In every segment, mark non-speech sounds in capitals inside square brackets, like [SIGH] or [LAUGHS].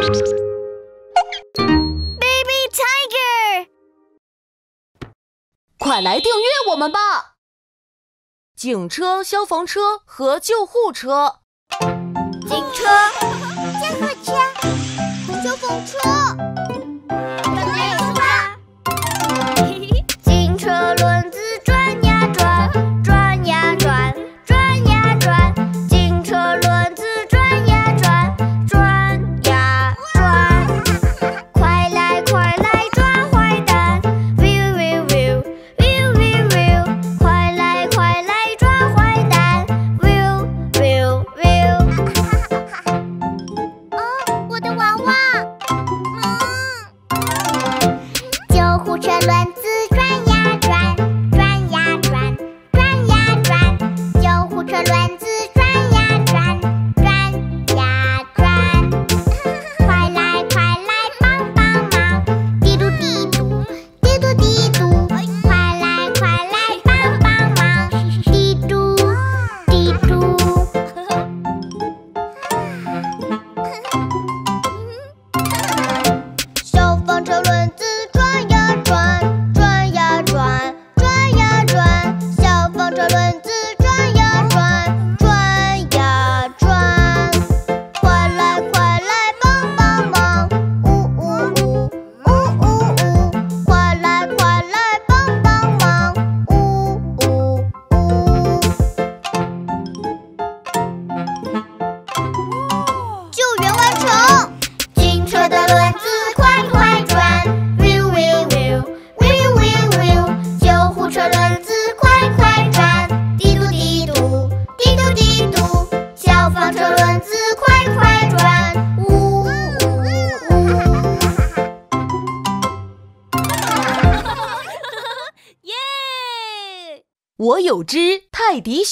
Baby Tiger，快来订阅我们吧！警车、消防车和救护车。警车、消防车、消防车。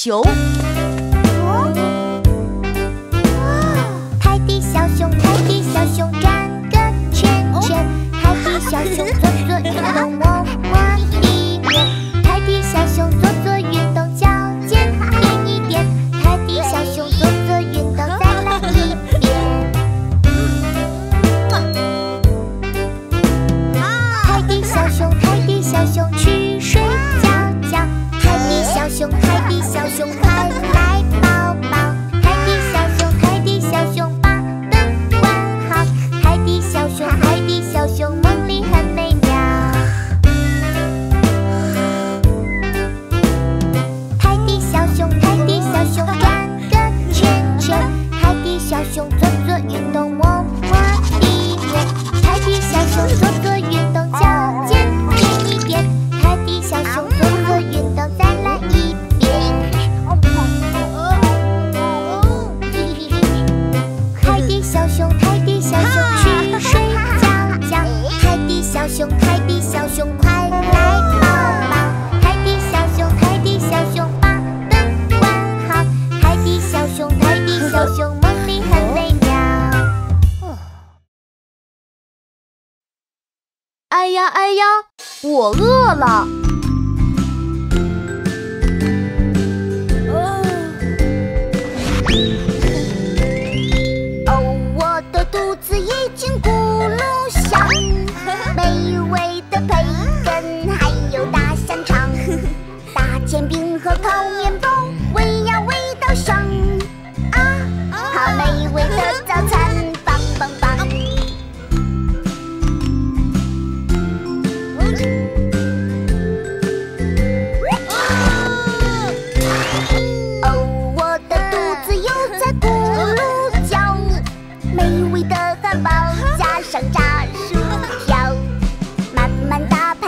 球泰迪小熊泰迪小熊转个圈圈，泰迪小熊做做运动哦。哎呀我饿了。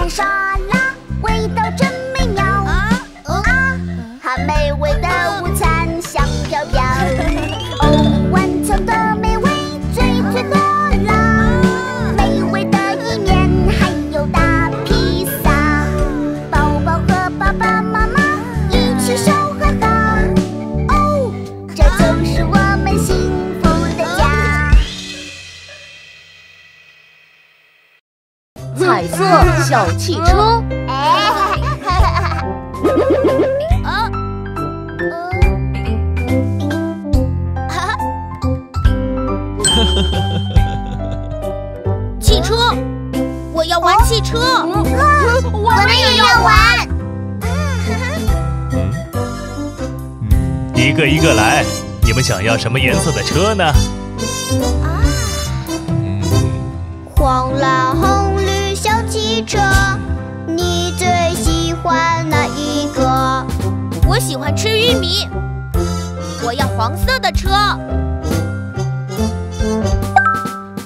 山上。小汽车。汽车，我要玩汽车，我们也要玩。一个一个来，你们想要什么颜色的车呢？喜欢吃玉米。我要黄色的车。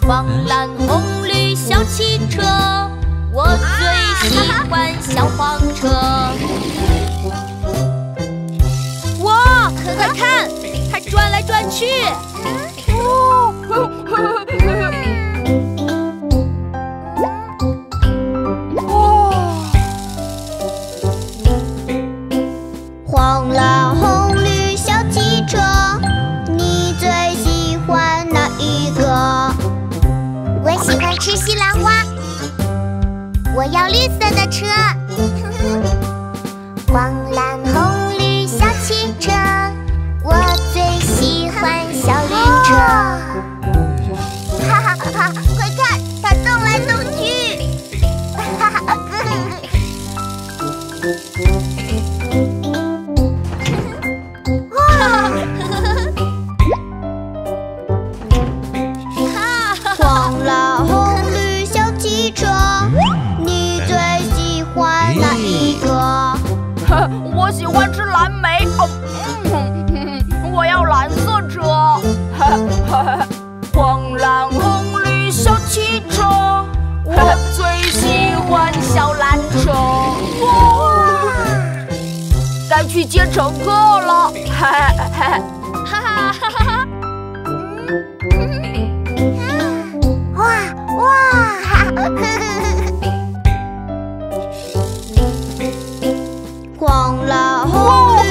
黄蓝红绿小汽车。我最喜欢小黄车。[LAUGHS] 哇快看它转来转去。小绿色的车，[LAUGHS] 黄蓝红绿小汽车，我最喜欢小绿车。哈哈哈，快看它动来动去。哈哈哈。[LAUGHS] 接乘客了，哇 [LAUGHS] 哇！[LAUGHS] 光啦，红绿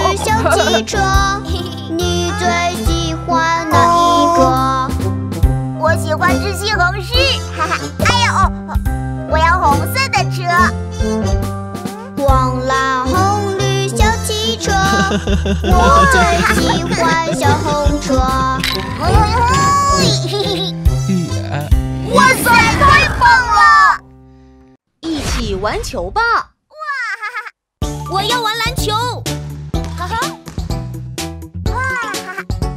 汽车。我最喜欢小红车。哇塞，太棒了！一起玩球吧。哇，我要玩篮球。哈哈。哇，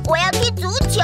我要踢足球。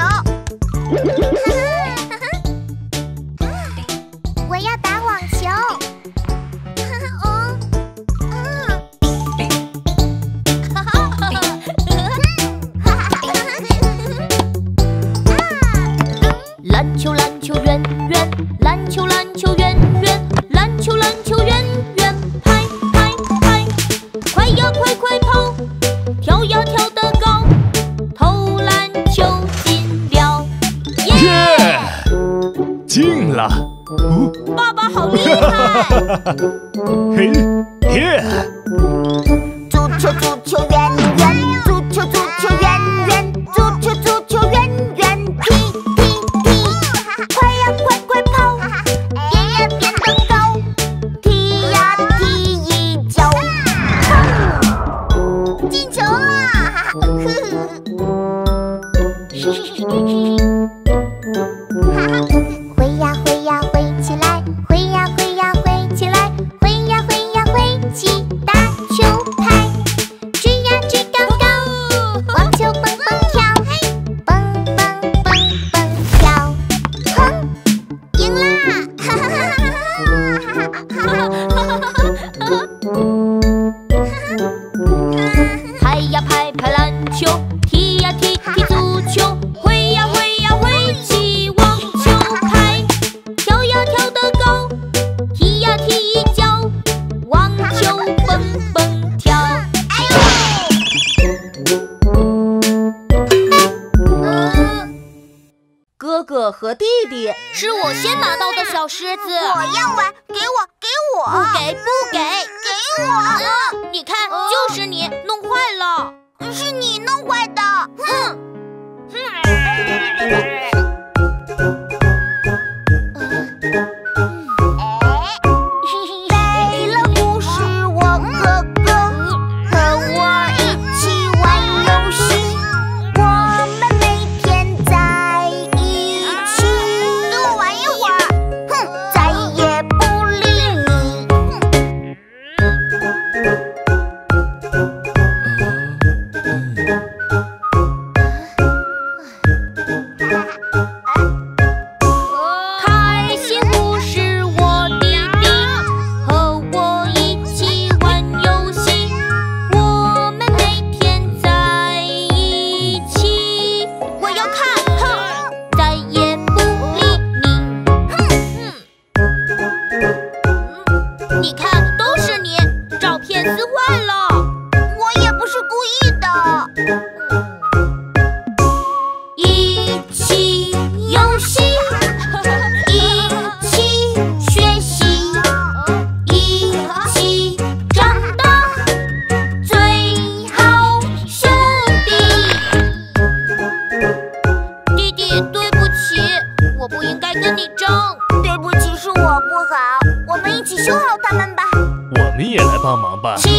баба.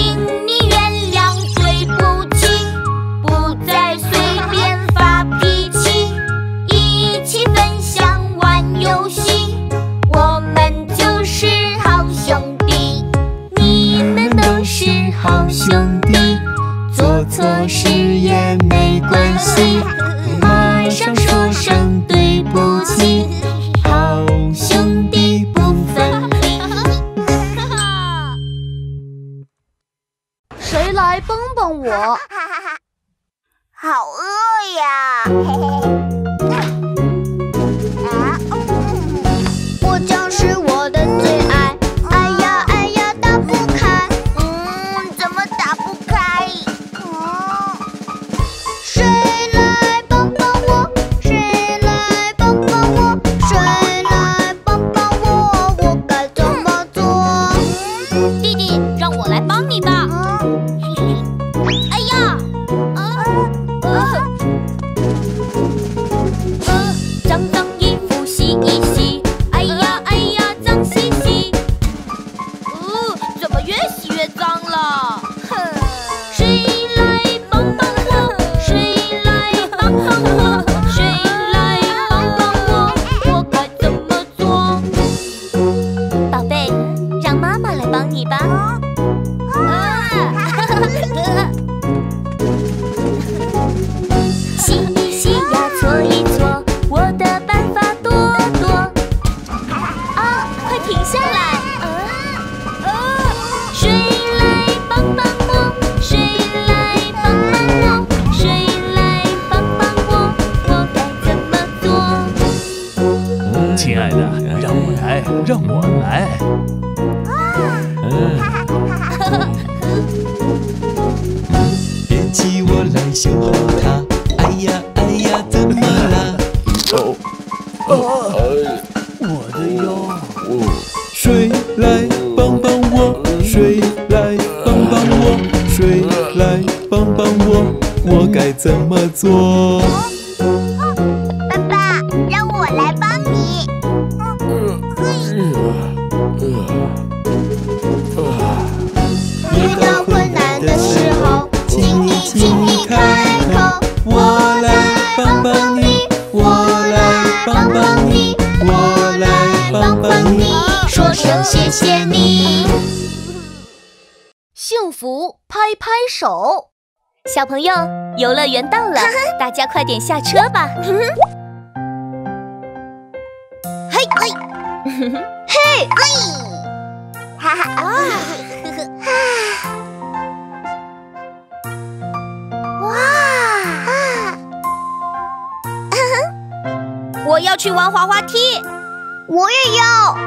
亲爱的让我来让我来。嗯。小朋友，游乐园到了，[LAUGHS] 大家快点下车吧。[LAUGHS] 嘿，[LAUGHS] 嘿，嘿，哈哈，哈哈。我要去玩滑滑梯，我也要。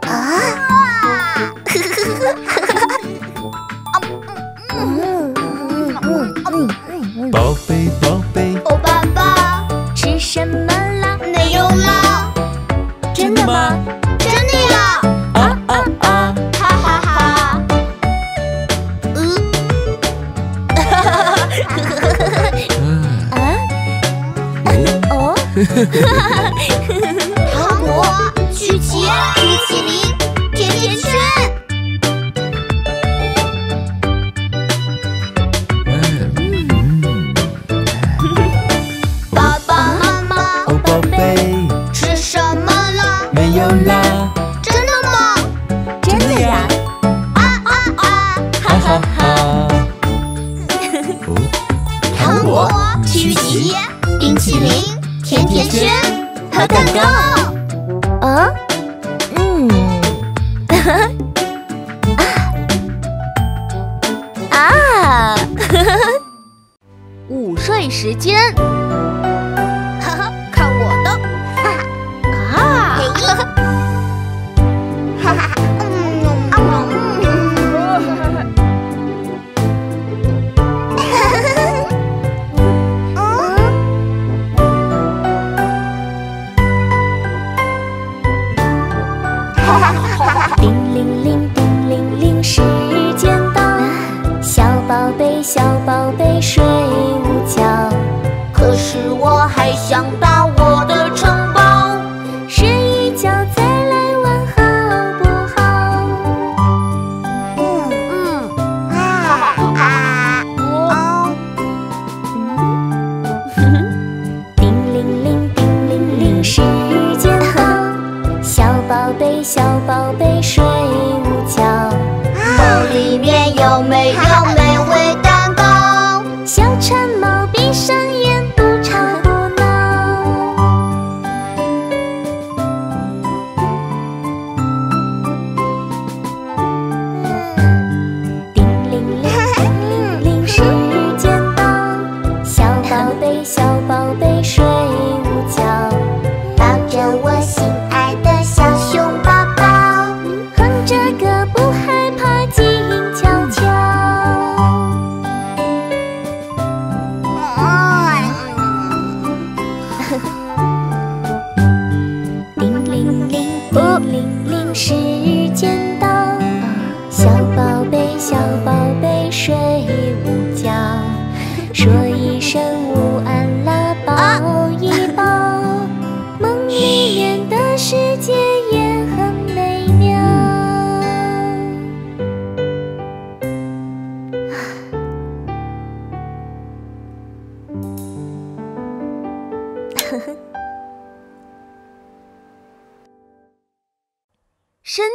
宝 [LAUGHS] 时间，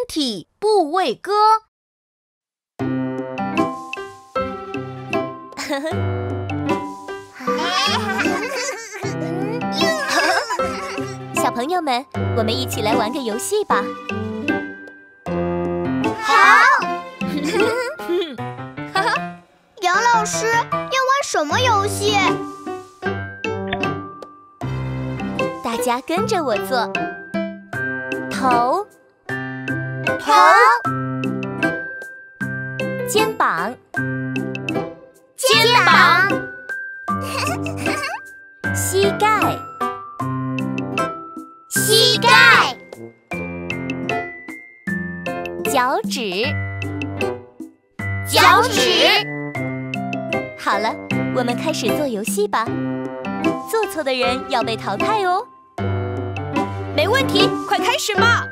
体部位歌。[LAUGHS] 小朋友们，我们一起来玩个游戏吧。好 [LAUGHS] 杨老师要玩什么游戏？大家跟着我做，头、头、肩膀、肩膀、[LAUGHS] 膝盖、膝盖、脚趾。脚趾。好了，我们开始做游戏吧。做错的人要被淘汰哦。没问题，快开始吧！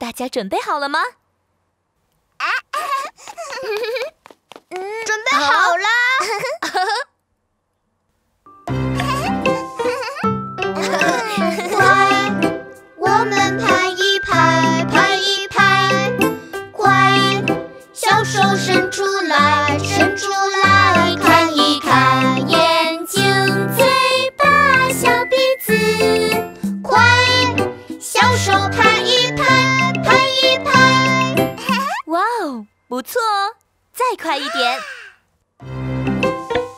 大家准备好了吗？啊准备好了。快，我们拍一拍，拍一拍，快，小手伸出来，伸出来不错哦，再快一点。[LAUGHS]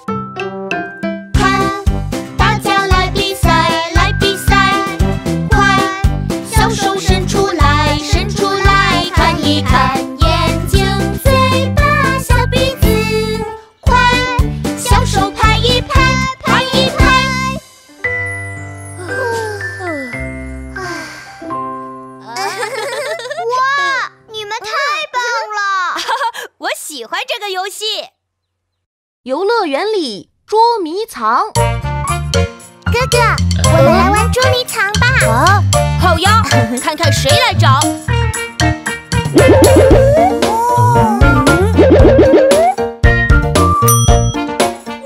迷藏，哥哥，我们来玩捉迷藏吧。啊，好呀，[LAUGHS] 看看谁来找。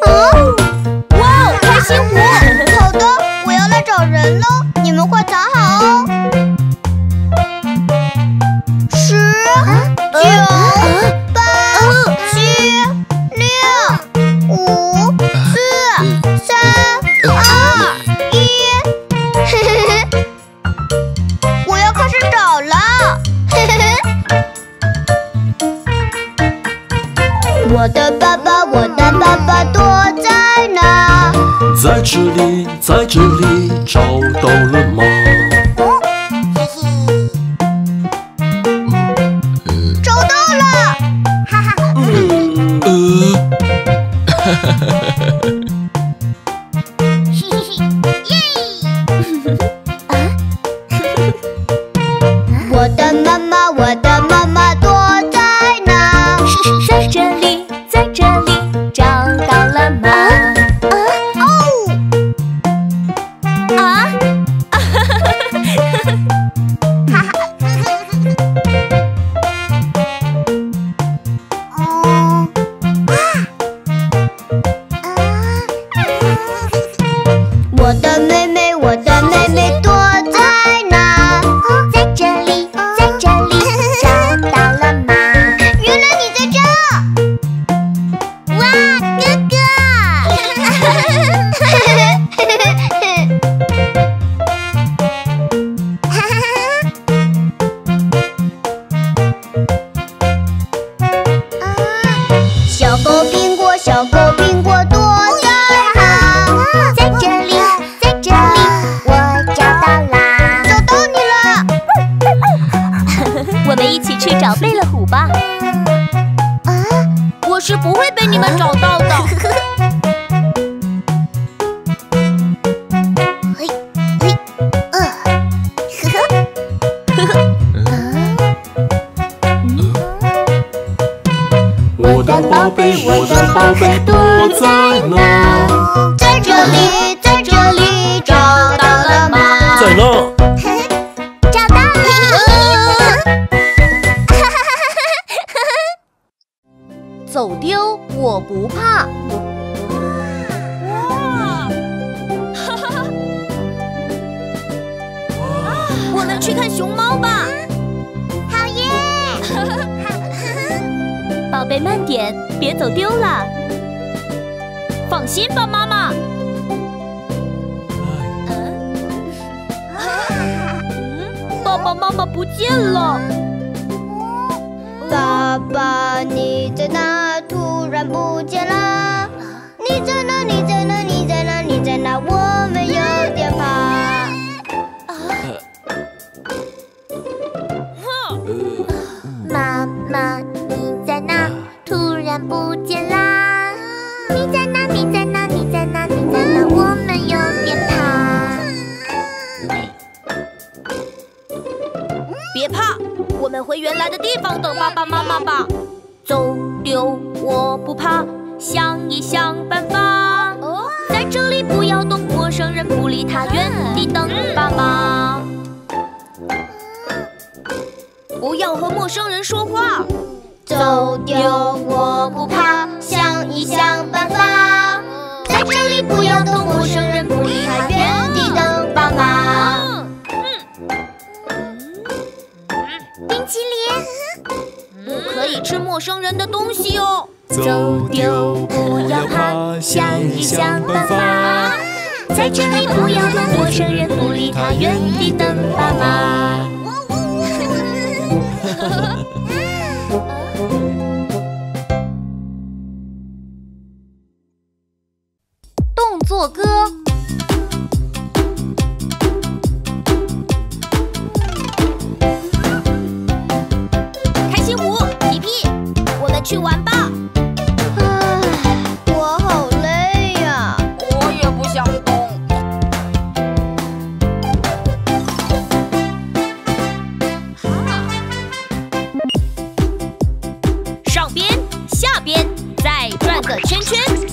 哇哦，开心果！[LAUGHS] 好的，我要来找人喽，你们快藏好哦。在这里，在这里，找到了吗？去看熊猫吧。好耶。[LAUGHS] 宝贝慢点别走丢了。放心吧妈妈。嗯 [LAUGHS] 爸爸妈妈不见了。爸爸你在哪？突然不见了。你在哪？你在哪？你在哪？你在哪？我放的爸爸妈妈吧，走丢我不怕，想一想办法。在这里不要动，陌生人不离他远，你等爸爸。不要和陌生人说话，走丢我不怕，想一想办法。在这里不要动，陌生人。以吃陌生人的东西哦。走丢不要怕，想一想办法。在这里不要和陌生人不理他，原地等爸爸。[LAUGHS] 去玩吧。哎，我好累呀。我也不想动。上边，下边，再转个圈圈。